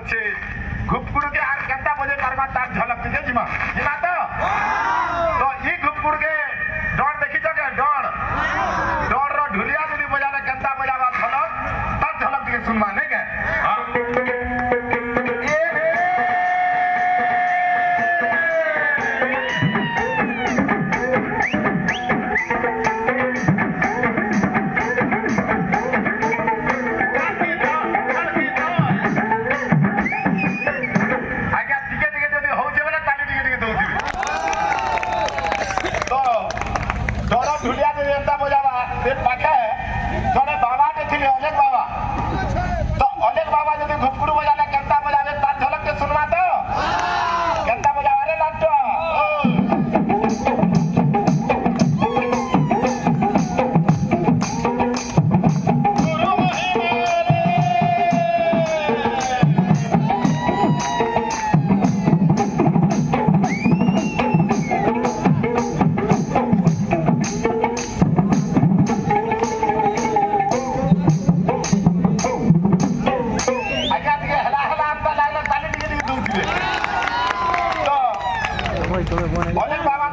আছে ঘুপগুড়কে আর কেতা বজে পারবা তার ঝলক দিছে জিমা জিমা তো তো ই ঘুপগুড়কে ডর দেখিছ কে ডর ডর র ঢুলিয়া যদি বজালে কেতা বজাবা ঝলক তার ঝলক দিকে শুনবা নেই Julián Túi 了